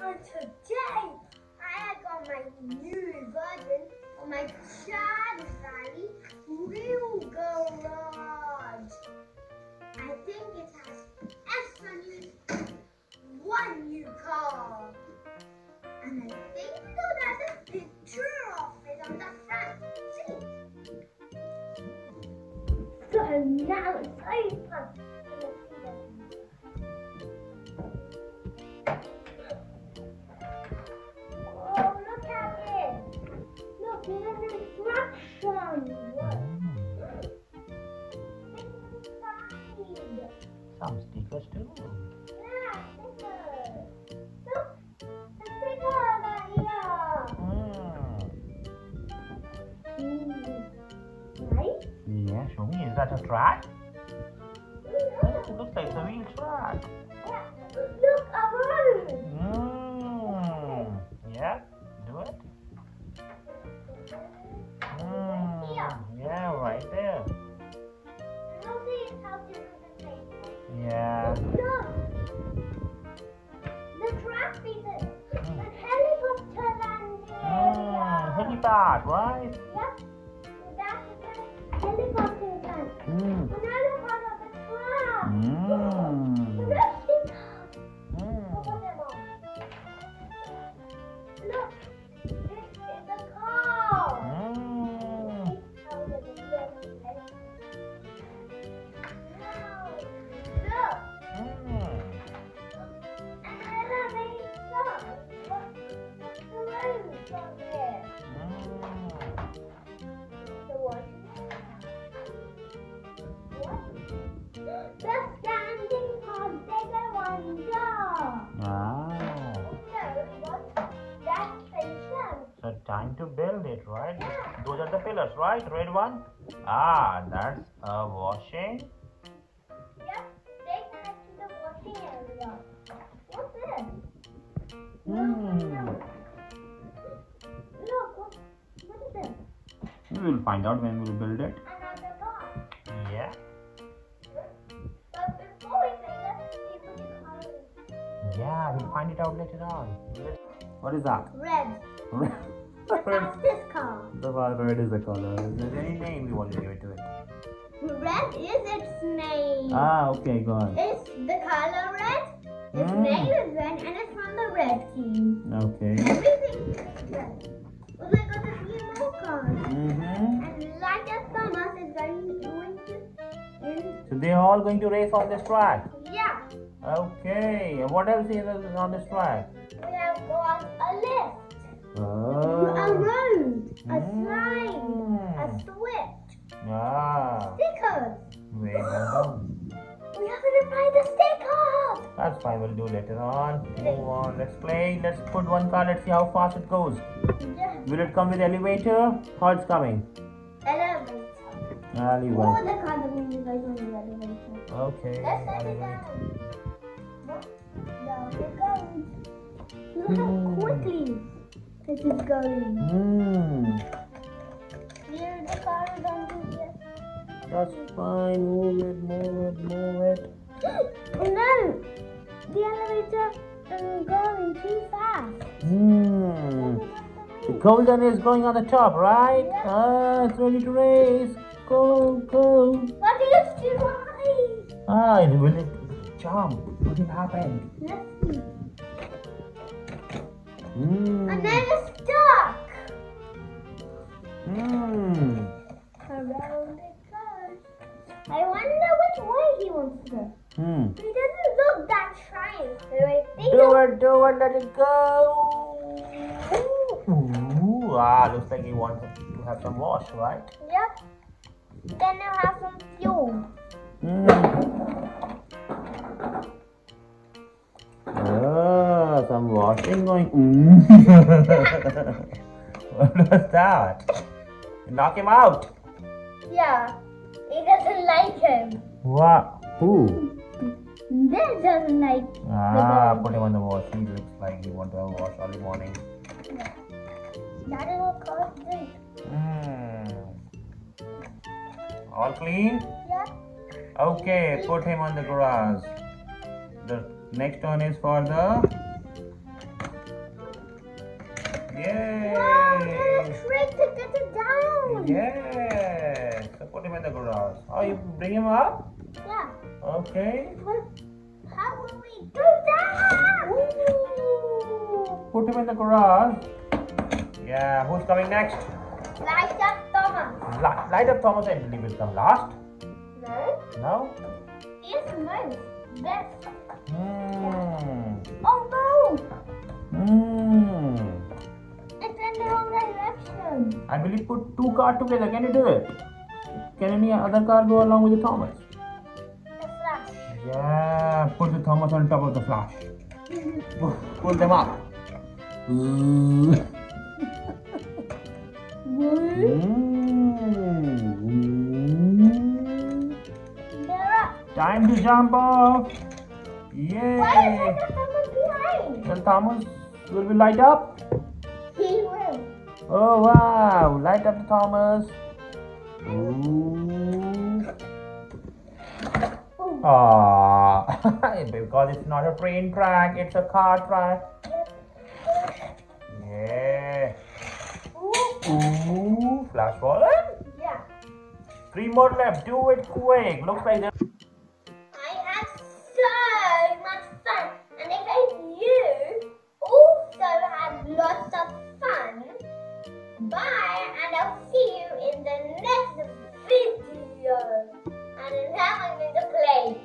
And today, I got my new version of my Chad Valley Wheel Garage. I think it has extra new, one new car. And I think there's a picture of it on the front seat. So now it's open. Mm. Mm. Right? Yeah, show me. Is that a track? Look, It looks like a wheel track. look, a road. Mm. Yeah, Mm. area! To build it, right? Those are the pillars, right? Red one. Ah, that's a washing. Yep, they connect to the washing area. What's this? Hmm. Look, what, what is this? We will find out when we will build it. Another car. Yeah. But before we play, let's see what the color is. Yeah, we'll find it out later on. What is that? Red. Red. The fastest car. The red is the color. Is there any name you want to give it to it? Red is its name. Ah, okay, go on. It's the color red. Its Mm. name is red, and it's from the red team. Okay. Everything is red. Well, I got a few more cars. Mm-hmm. And like as Thomas is going, to in So they're all going to race on this track. yeah. Okay. What else is on this track? We have got a lift, Oh. A road, a slide, a Mm. switch, Ah. stickers. We haven't applied the stickers. That's fine. We'll do later on. Move on. Let's play. Let's put one car. Let's see how fast it goes. Yeah. Will it come with elevator? How it's coming? Elevator. All Elevator. the cars are going to go on the elevator. Okay. Let's set it down. What? It goes. Look how Hmm. quickly it is going. Hmm. Here the car is on. That's fine. Move it. Move it. Move it. Oh no! The elevator is going too fast. Hmm. The golden is going on the top, right? Yeah. Ah, it's ready to race. Go, go. But it's too high. Ah, it will it jump? What will happen? Let's see. Hmm. Do he'll- it, do it, let it go. Ooh, ah, looks like he wants to have some wash, right? Yep. Then he'll have some fuel. Hmm. Ah, some washing going. Mm. what was that? Knock him out. Yeah. He doesn't like him. What? Who? This doesn't like Ah, put him on the wash. He looks like he want to have a wash early morning. That is what cars do. Hmm. All clean? Yeah. Okay, put him on the grass. The next one is for the Yay! Wow, there's a trick to get it down. Yes. So put him in the garage. Oh, you bring him up? Yeah. Okay. But how will we do that? Put him in the garage. Yeah. Who's coming next? Light up Thomas. Light, light up Thomas and Lily will come last. No. No? It's mine. This. Hmm. Oh no! Hmm. It's in the wrong direction. I believe put two cars together. Can you do it? Can any other car go along with the Thomas? The. Yeah. Put the Thomas on top of the Flash. Pull- them up. Hmm. Time to jump off. Why Yay. is someone behind? Well, Thomas will be light up. He will. Oh wow! Light up the Thomas. Ooh. Oh. Because it's not a train track, it's a car track. Yeah. Ooh. Flash fallen. Yeah. Three more left. Do it quick. Looks like they're I had so much fun. And if you also had lots of fun, bye and I'll see you in the next video. And now I'm going to play.